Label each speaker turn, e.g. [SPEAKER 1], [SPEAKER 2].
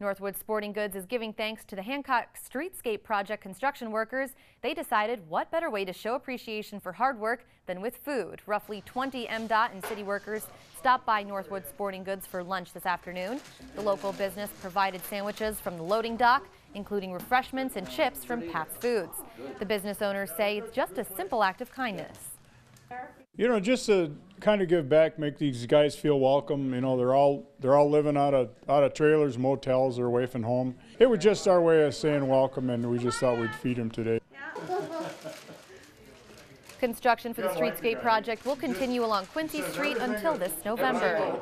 [SPEAKER 1] Northwood Sporting Goods is giving thanks to the Hancock Streetscape Project construction workers. They decided what better way to show appreciation for hard work than with food. Roughly 20 MDOT and city workers stopped by Northwood Sporting Goods for lunch this afternoon. The local business provided sandwiches from the loading dock, including refreshments and chips from Pat's Foods. The business owners say it's just a simple act of kindness.
[SPEAKER 2] You know, just to kind of give back, make these guys feel welcome. You know, they're all they're all living out of out of trailers, motels, or away from home. It was just our way of saying welcome, and we just thought we'd feed them today.
[SPEAKER 1] Construction for the Streetscape project will continue along Quincy Street until this November.